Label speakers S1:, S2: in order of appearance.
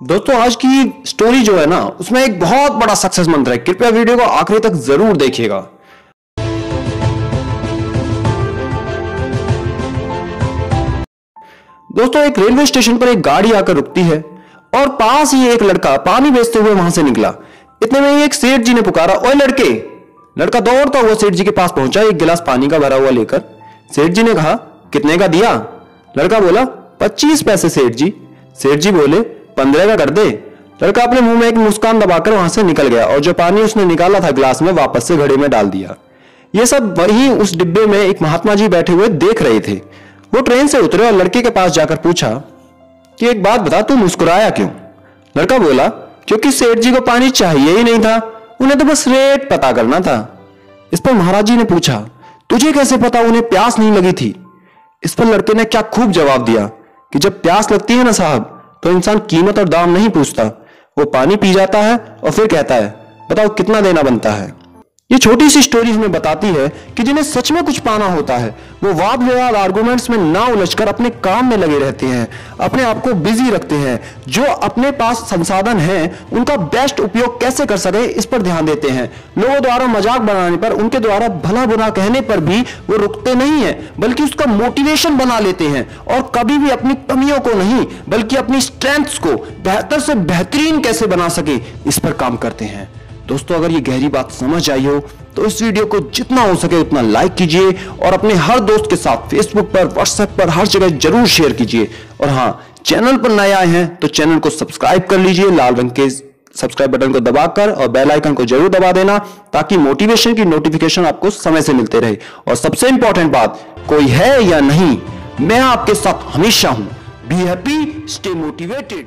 S1: दोस्तों, आज की स्टोरी जो है ना, उसमें एक बहुत बड़ा सक्सेस मंत्र है। कृपया वीडियो को आखिरी तक ज़रूर देखिएगा। दोस्तों, एक रेलवे स्टेशन पर एक गाड़ी आकर रुकती है और पास ही एक लड़का पानी बेचते हुए वहाँ से निकला। इतने में ही एक सेठ जी ने पुकारा, ओए लड़के! लड़का दौड़ता हुआ सेठ जी के पास पहुँचा, एक गिलास पानी का भरा हुआ लेकर। सेठ जी ने कहा, कितने का दिया? लड़का बोला, पच्चीस पैसे, सेठ जी। सेठ जी बोले पंद्रह का कर दे। लड़का अपने मुँह में एक मुस्कान दबाकर वहाँ से निकल गया और जो पानी उसने निकाला था गिलास में वापस से घड़े में डाल दिया। ये सब वही उस डिब्बे में एक महात्मा जी बैठे हुए देख रहे थे। वो ट्रेन से उतरे और लड़के के पास जाकर पूछा, कि एक बात बता, तू मुस्कुराया क्यों? लड़का बोला, क्योंकि सेठ जी को पानी चाहिए ही नहीं था, उन्हें तो बस रेट पता करना था। इस पर महाराज जी ने पूछा, तुझे कैसे पता उन्हें प्यास नहीं लगी थी? इस पर लड़के ने क्या खूब जवाब दिया, कि जब प्यास लगती है ना साहब तो इंसान कीमत और दाम नहीं पूछता। वो पानी पी जाता है और फिर कहता है, बताओ कितना देना बनता है? ये छोटी सी स्टोरी हमें बताती है कि जिन्हें सच में कुछ पाना होता है, वो वाद विवाद आर्गुमेंट्स में ना उलझकर अपने काम में लगे रहते हैं, अपने आप को बिज़ी रखते हैं। जो अपने पास संसाधन है, उनका बेस्ट उपयोग कैसे कर सके, इस पर ध्यान देते हैं। लोगों द्वारा मज़ाक बनाने पर, उनके द्वारा भला बुरा कहने पर भी वो रुकते नहीं है, बल्कि उसका मोटिवेशन बना लेते हैं। और कभी भी अपनी कमियों को नहीं, बल्कि अपनी स्ट्रेंथ्स को बेहतर से बेहतरीन कैसे बना सके, इस पर काम करते हैं। दोस्तों, अगर ये गहरी बात समझ आई हो तो इस वीडियो को जितना हो सके उतना लाइक कीजिए और अपने हर दोस्त के साथ फेसबुक पर व्हाट्सएप पर, हर जगह ज़रूर शेयर कीजिए। और हाँ चैनल पर नए आए हैं तो चैनल को सब्सक्राइब कर लीजिए, लाल रंग के सब्सक्राइब बटन को दबाकर और बेल आइकन को ज़रूर दबा देना, ताकि मोटिवेशन की नोटिफिकेशन आपको समय से मिलते रहे। और सबसे इंपॉर्टेंट बात, कोई है या नहीं, मैं आपके साथ हमेशा हूँ। Be happy stay motivated